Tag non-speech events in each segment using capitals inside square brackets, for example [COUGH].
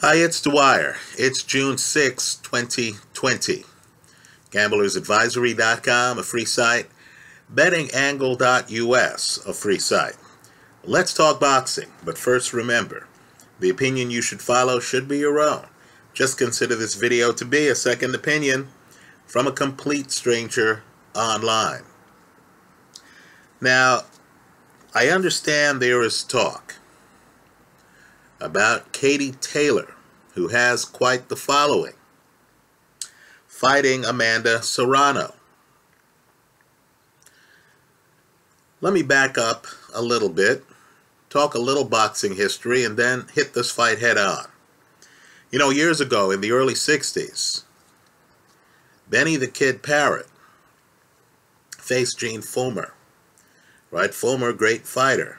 Hi, it's Dwyer. It's June 6, 2020. GamblersAdvisory.com, a free site. BettingAngle.us, a free site. Let's talk boxing, but first remember, the opinion you should follow should be your own. Just consider this video to be a second opinion from a complete stranger online. Now, I understand there is talk about Katie Taylor, who has quite the following, fighting Amanda Serrano. Let me back up a little bit, talk a little boxing history, and then hit this fight head on. You know, years ago in the early 60s, Benny the Kid Paret faced Gene Fullmer. Right? Fullmer, great fighter,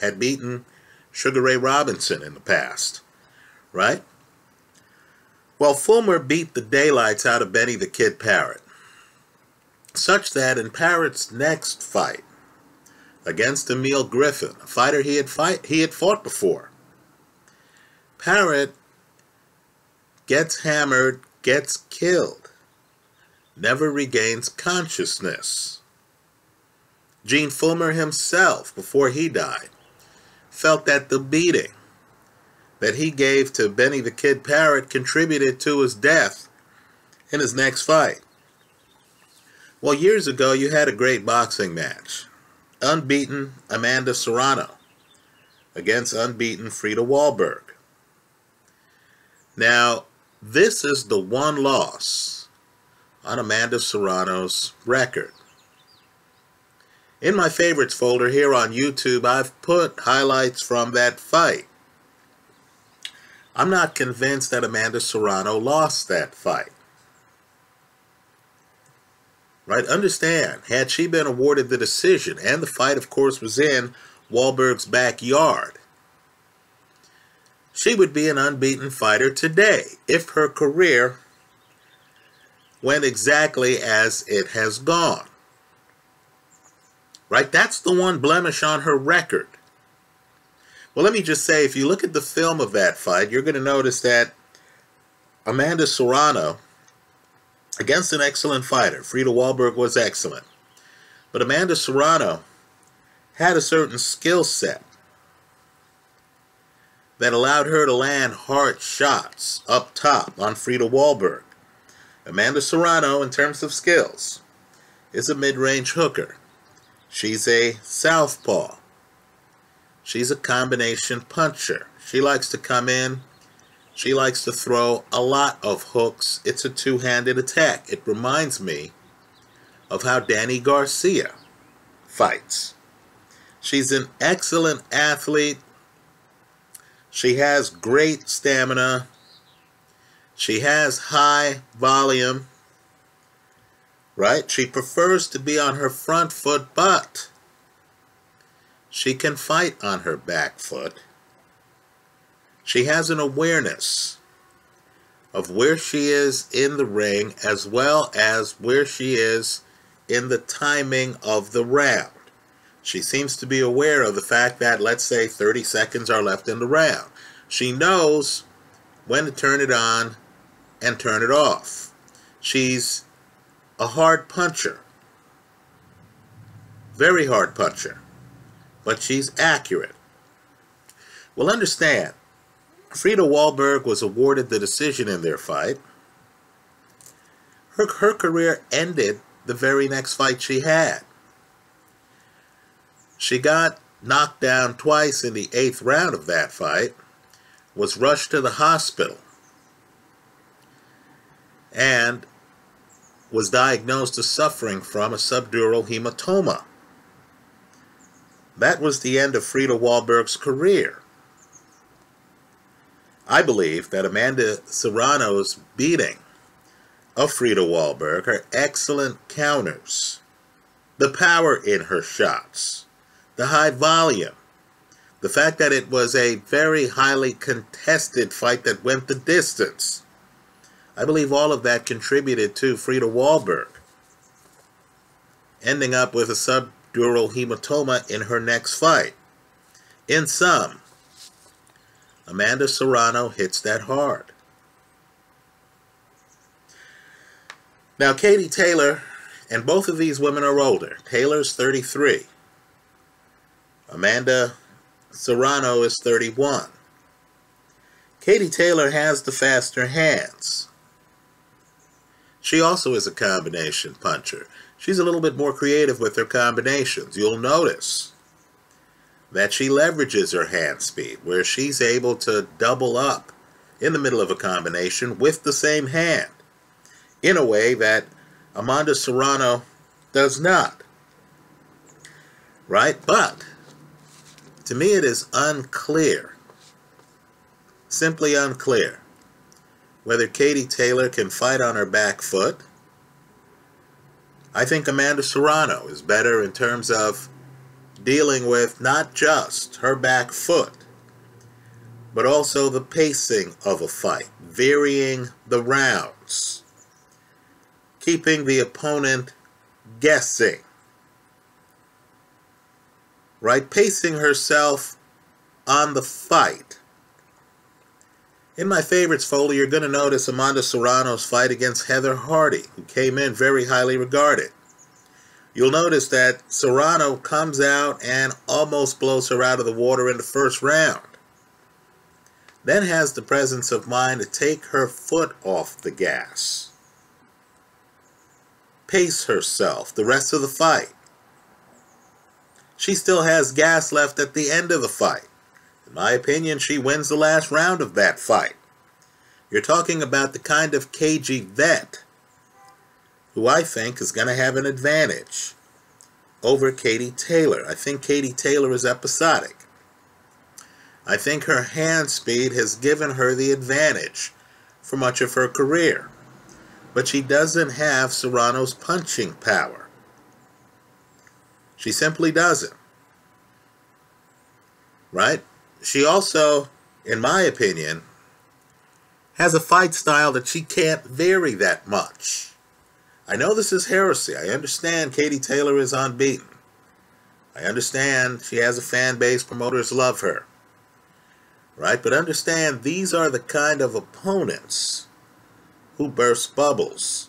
had beaten Sugar Ray Robinson in the past, right? Well, Fullmer beat the daylights out of Benny the Kid Paret, such that in Paret's next fight against Emile Griffith, a fighter he had fight he had fought before, Paret gets hammered, gets killed, never regains consciousness. Gene Fullmer himself, before he died, felt that the beating that he gave to Benny the Kid Paret contributed to his death in his next fight. Well, years ago, you had a great boxing match. Unbeaten Amanda Serrano against unbeaten Frida Wallberg. Now, this is the one loss on Amanda Serrano's record. In my favorites folder here on YouTube, I've put highlights from that fight. I'm not convinced that Amanda Serrano lost that fight. Right? Understand, had she been awarded the decision, and the fight, of course, was in Wallberg's backyard, she would be an unbeaten fighter today if her career went exactly as it has gone right? That's the one blemish on her record. Well, let me just say, if you look at the film of that fight, you're going to notice that Amanda Serrano, against an excellent fighter, Frida Wallberg was excellent, but Amanda Serrano had a certain skill set that allowed her to land hard shots up top on Frida Wallberg. Amanda Serrano, in terms of skills, is a mid-range hooker. She's a southpaw. She's a combination puncher. She likes to come in. She likes to throw a lot of hooks. It's a two-handed attack. It reminds me of how Danny Garcia fights. She's an excellent athlete. She has great stamina. She has high volume right? She prefers to be on her front foot, but she can fight on her back foot. She has an awareness of where she is in the ring as well as where she is in the timing of the round. She seems to be aware of the fact that, let's say, 30 seconds are left in the round. She knows when to turn it on and turn it off. She's a hard puncher. Very hard puncher. But she's accurate. Well, understand, Frida Wallberg was awarded the decision in their fight. Her, her career ended the very next fight she had. She got knocked down twice in the eighth round of that fight, was rushed to the hospital, and was diagnosed as suffering from a subdural hematoma. That was the end of Frida Wallberg's career. I believe that Amanda Serrano's beating of Frida Wallberg, her excellent counters, the power in her shots, the high volume, the fact that it was a very highly contested fight that went the distance, I believe all of that contributed to Frida Wallberg ending up with a subdural hematoma in her next fight. In sum, Amanda Serrano hits that hard. Now, Katie Taylor, and both of these women are older. Taylor's 33. Amanda Serrano is 31. Katie Taylor has the faster hands. She also is a combination puncher. She's a little bit more creative with her combinations. You'll notice that she leverages her hand speed, where she's able to double up in the middle of a combination with the same hand in a way that Amanda Serrano does not. Right? But to me, it is unclear, simply unclear, whether Katie Taylor can fight on her back foot. I think Amanda Serrano is better in terms of dealing with not just her back foot, but also the pacing of a fight, varying the rounds, keeping the opponent guessing, right? Pacing herself on the fight. In my favorites folder, you're going to notice Amanda Serrano's fight against Heather Hardy, who came in very highly regarded. You'll notice that Serrano comes out and almost blows her out of the water in the first round. Then has the presence of mind to take her foot off the gas. Pace herself the rest of the fight. She still has gas left at the end of the fight. My opinion, she wins the last round of that fight. You're talking about the kind of cagey vet who I think is going to have an advantage over Katie Taylor. I think Katie Taylor is episodic. I think her hand speed has given her the advantage for much of her career. But she doesn't have Serrano's punching power. She simply doesn't. Right? She also, in my opinion, has a fight style that she can't vary that much. I know this is heresy. I understand Katie Taylor is unbeaten. I understand she has a fan base, promoters love her. Right? But understand these are the kind of opponents who burst bubbles.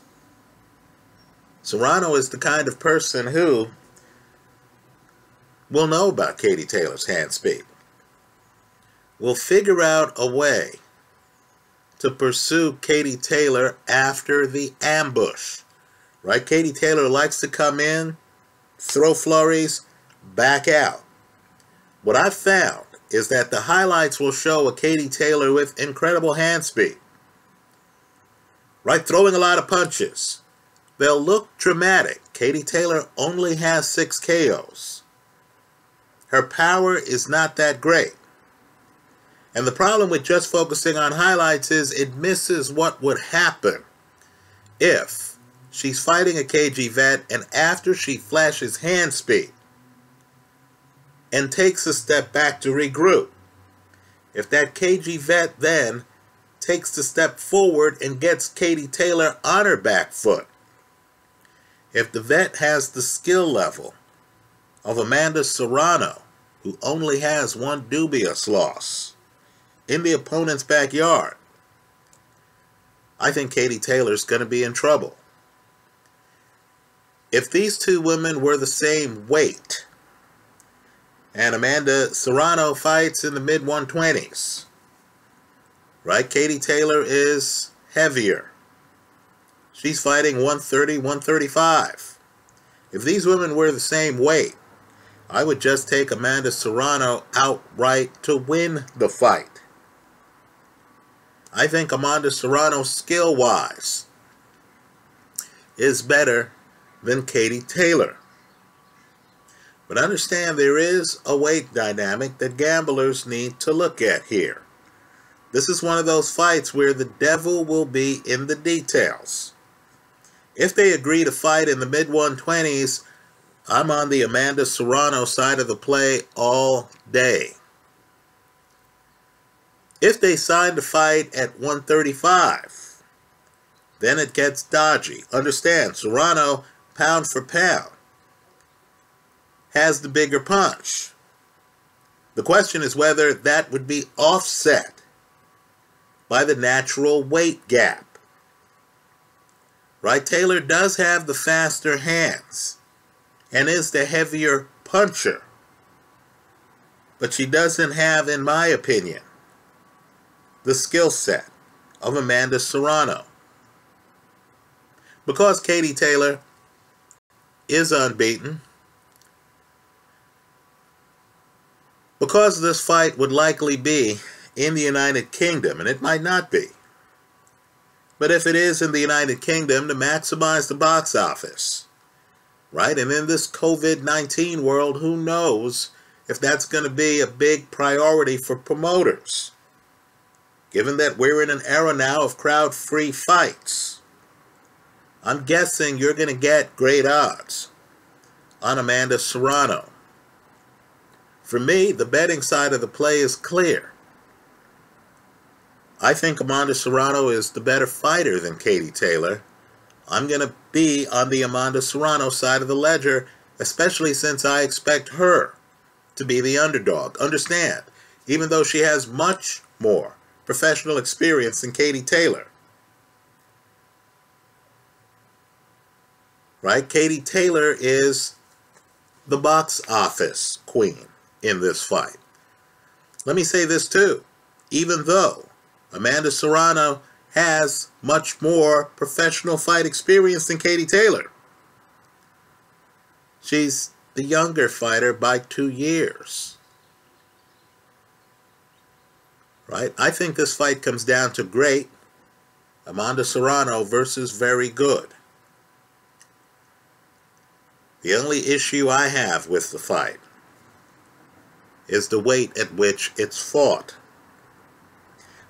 Serrano is the kind of person who will know about Katie Taylor's hand speed. Will figure out a way to pursue Katie Taylor after the ambush. Right? Katie Taylor likes to come in, throw flurries, back out. What I've found is that the highlights will show a Katie Taylor with incredible hand speed. Right? Throwing a lot of punches. They'll look dramatic. Katie Taylor only has six KOs. Her power is not that great. And the problem with just focusing on highlights is it misses what would happen if she's fighting a cagey vet and after she flashes hand speed and takes a step back to regroup. If that cagey vet then takes the step forward and gets Katie Taylor on her back foot, if the vet has the skill level of Amanda Serrano, who only has one dubious loss, in the opponent's backyard, I think Katie Taylor's going to be in trouble. If these two women were the same weight, and Amanda Serrano fights in the mid 120s, right? Katie Taylor is heavier. She's fighting 130, 135. If these women were the same weight, I would just take Amanda Serrano outright to win the fight. I think Amanda Serrano, skill wise, is better than Katie Taylor. But understand there is a weight dynamic that gamblers need to look at here. This is one of those fights where the devil will be in the details. If they agree to fight in the mid 120s, I'm on the Amanda Serrano side of the play all day. If they sign the fight at 135, then it gets dodgy. Understand, Serrano, pound for pound, has the bigger punch. The question is whether that would be offset by the natural weight gap. Right? Taylor does have the faster hands and is the heavier puncher. But she doesn't have, in my opinion, the skill set of Amanda Serrano. Because Katie Taylor is unbeaten, because this fight would likely be in the United Kingdom, and it might not be. But if it is in the United Kingdom, to maximize the box office, right? And in this COVID 19 world, who knows if that's going to be a big priority for promoters, given that we're in an era now of crowd free fights. I'm guessing you're going to get great odds on Amanda Serrano. For me, the betting side of the play is clear. I think Amanda Serrano is the better fighter than Katie Taylor. I'm going to be on the Amanda Serrano side of the ledger, especially since I expect her to be the underdog. Understand, even though she has much more professional experience than Katie Taylor. Right? Katie Taylor is the box office queen in this fight. Let me say this too. Even though Amanda Serrano has much more professional fight experience than Katie Taylor, she's the younger fighter by two years. Right? I think this fight comes down to great Amanda Serrano versus very good. The only issue I have with the fight is the weight at which it's fought.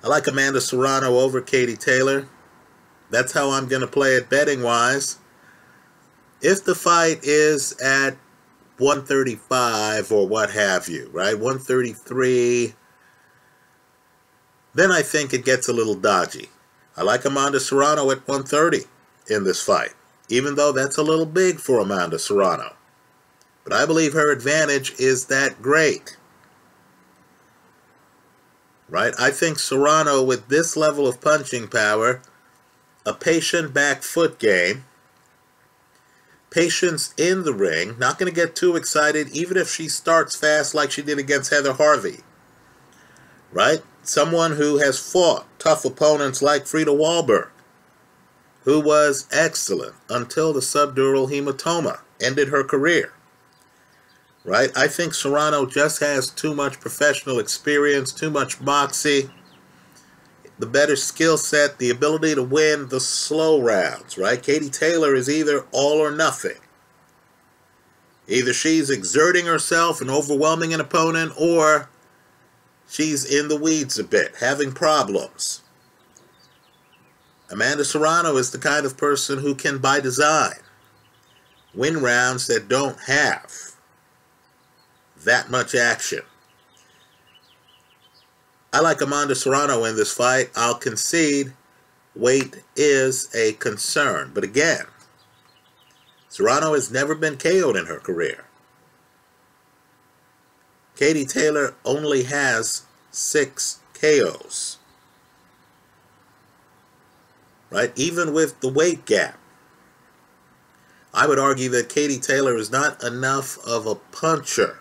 I like Amanda Serrano over Katie Taylor. That's how I'm going to play it betting wise. If the fight is at 135 or what have you, right? 133, then I think it gets a little dodgy. I like Amanda Serrano at 130 in this fight, even though that's a little big for Amanda Serrano. But I believe her advantage is that great right? I think Serrano, with this level of punching power, a patient back foot game, patience in the ring, not going to get too excited, even if she starts fast like she did against Heather Hardy, right? Someone who has fought tough opponents like Frida Wallberg, who was excellent until the subdural hematoma ended her career right? I think Serrano just has too much professional experience, too much moxie, the better skill set, the ability to win the slow rounds, right? Katie Taylor is either all or nothing. Either she's exerting herself and overwhelming an opponent, or she's in the weeds a bit, having problems. Amanda Serrano is the kind of person who can, by design, win rounds that don't have that much action. I like Amanda Serrano in this fight. I'll concede weight is a concern. But again, Serrano has never been KO'd in her career. Katie Taylor only has six KOs. Right? Even with the weight gap. I would argue that Katie Taylor is not enough of a puncher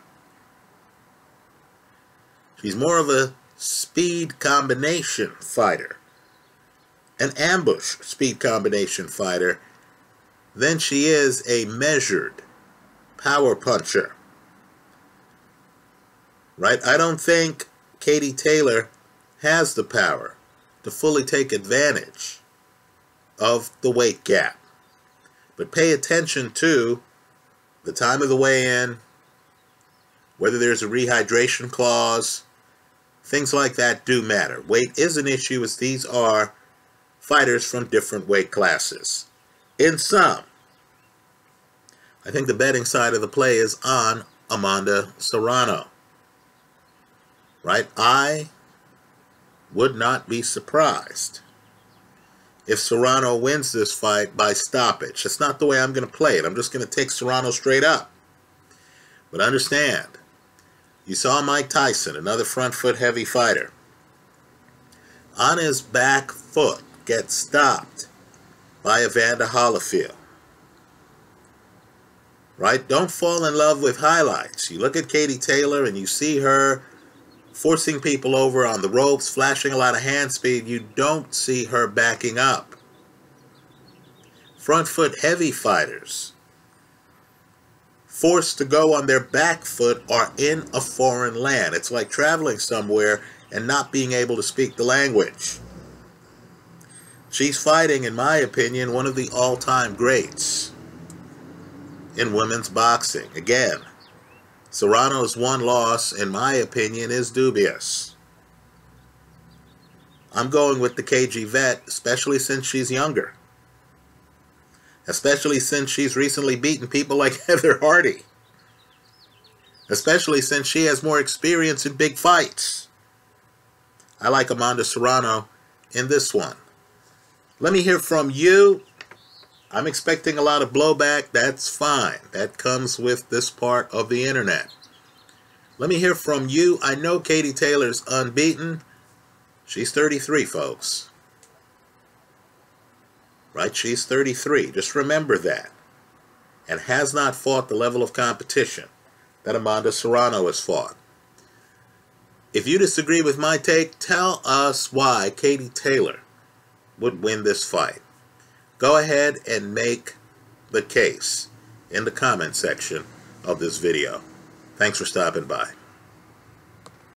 She's more of a speed combination fighter, an ambush speed combination fighter, than she is a measured power puncher. Right? I don't think Katie Taylor has the power to fully take advantage of the weight gap. But pay attention to the time of the weigh-in, whether there's a rehydration clause, Things like that do matter. Weight is an issue as these are fighters from different weight classes. In sum, I think the betting side of the play is on Amanda Serrano. Right? I would not be surprised if Serrano wins this fight by stoppage. That's not the way I'm going to play it. I'm just going to take Serrano straight up. But understand, You saw Mike Tyson, another front foot heavy fighter, on his back foot get stopped by Evander Holyfield. Right? Don't fall in love with highlights. You look at Katie Taylor and you see her forcing people over on the ropes, flashing a lot of hand speed. You don't see her backing up. Front foot heavy fighters forced to go on their back foot are in a foreign land. It's like traveling somewhere and not being able to speak the language. She's fighting, in my opinion, one of the all-time greats in women's boxing. Again, Serrano's one loss, in my opinion, is dubious. I'm going with the cagey vet, especially since she's younger especially since she's recently beaten people like [LAUGHS] Heather Hardy. Especially since she has more experience in big fights. I like Amanda Serrano in this one. Let me hear from you. I'm expecting a lot of blowback. That's fine. That comes with this part of the internet. Let me hear from you. I know Katie Taylor's unbeaten. She's 33, folks right? She's 33. Just remember that. And has not fought the level of competition that Amanda Serrano has fought. If you disagree with my take, tell us why Katie Taylor would win this fight. Go ahead and make the case in the comment section of this video. Thanks for stopping by.